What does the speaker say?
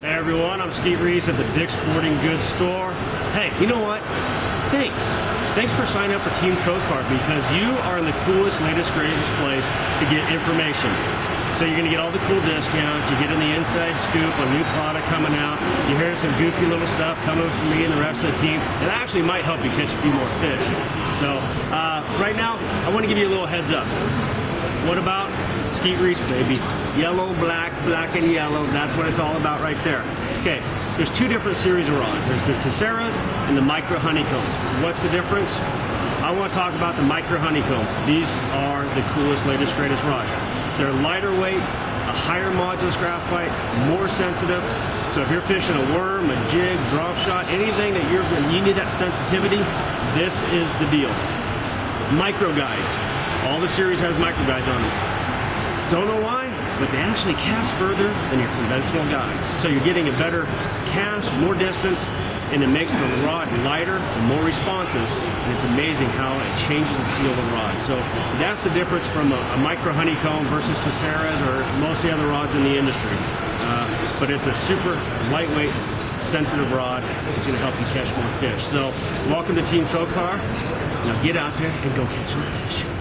Hey everyone, I'm Skeet Reese at the Dick's Sporting Goods store. Hey, you know what? Thanks. Thanks for signing up for Team Trokar because you are in the coolest, latest, greatest place to get information. So you're going to get all the cool discounts. You get in the inside scoop on new product coming out. You hear some goofy little stuff coming from me and the rest of the team. It actually might help you catch a few more fish. So uh, right now, I want to give you a little heads up. What about Skeet Reese, baby? Yellow, black, black and yellow. That's what it's all about right there. Okay, there's two different series of rods. There's the Tesseras and the micro honeycombs. What's the difference? I want to talk about the micro honeycombs. These are the coolest, latest, greatest rods. They're lighter weight, a higher modulus graphite, more sensitive. So if you're fishing a worm, a jig, drop shot, anything that you're you need that sensitivity, this is the deal. Micro guides. All the series has micro guides on them. Don't know why, but they actually cast further than your conventional guides. So you're getting a better cast, more distance, and it makes the rod lighter and more responsive. And it's amazing how it changes the feel of the rod. So that's the difference from a, a micro honeycomb versus Tesseras or most of the other rods in the industry. Uh, but it's a super lightweight, sensitive rod. It's going to help you catch more fish. So welcome to Team Trokar. Now get out there and go catch some fish.